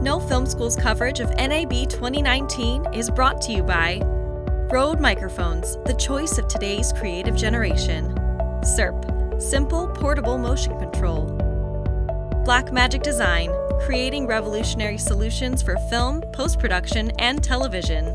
No Film School's coverage of NAB 2019 is brought to you by Rode Microphones, the choice of today's creative generation. Syrp, simple portable motion control. Blackmagic Design, creating revolutionary solutions for film, post production, and television.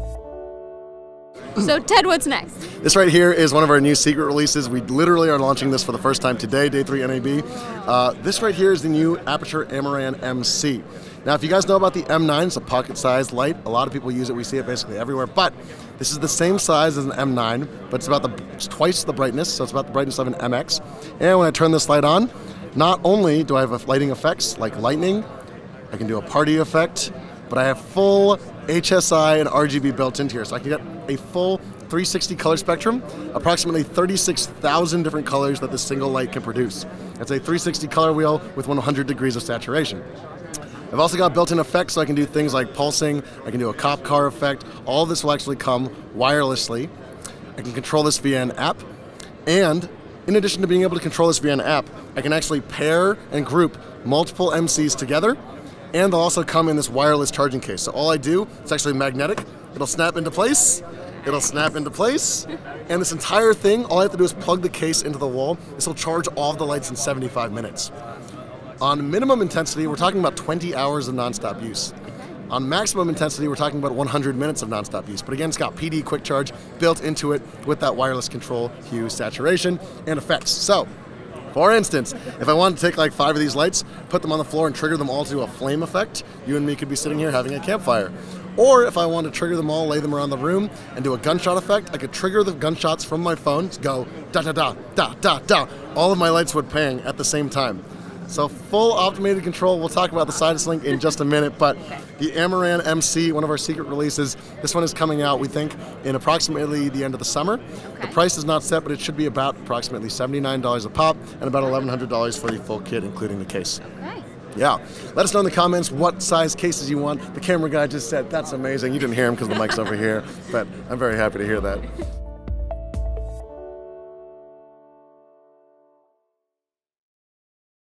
So, Ted, what's next? This right here is one of our new secret releases. We literally are launching this for the first time today, day three NAB. Uh, this right here is the new Aputure Amaran MC. Now, if you guys know about the M9, it's a pocket-sized light. A lot of people use it. We see it basically everywhere. But this is the same size as an M9, but it's about the it's twice the brightness, so it's about the brightness of an MX. And when I turn this light on, not only do I have lighting effects like lightning, I can do a party effect, but I have full HSI and RGB built into here. So I can get a full 360 color spectrum, approximately 36,000 different colors that this single light can produce. It's a 360 color wheel with 100 degrees of saturation. I've also got built-in effects so I can do things like pulsing, I can do a cop car effect. All this will actually come wirelessly. I can control this via an app. And in addition to being able to control this via an app, I can actually pair and group multiple MCs together and they'll also come in this wireless charging case. So all I do, it's actually magnetic. It'll snap into place. It'll snap into place. And this entire thing, all I have to do is plug the case into the wall. This will charge all the lights in 75 minutes. On minimum intensity, we're talking about 20 hours of nonstop use. On maximum intensity, we're talking about 100 minutes of nonstop use. But again, it's got PD quick charge built into it with that wireless control, hue, saturation, and effects. So for instance, if I wanted to take like five of these lights, put them on the floor and trigger them all to a flame effect, you and me could be sitting here having a campfire. Or if I wanted to trigger them all, lay them around the room, and do a gunshot effect, I could trigger the gunshots from my phone, go da da da da da da. All of my lights would ping at the same time. So full automated control. We'll talk about the Sidus Link in just a minute, but okay. the Amaran MC, one of our secret releases, this one is coming out, we think, in approximately the end of the summer. Okay. The price is not set, but it should be about approximately $79 a pop and about $1,100 for the full kit, including the case. Okay. Yeah. Let us know in the comments what size cases you want. The camera guy just said, that's amazing. You didn't hear him because the mic's over here, but I'm very happy to hear that.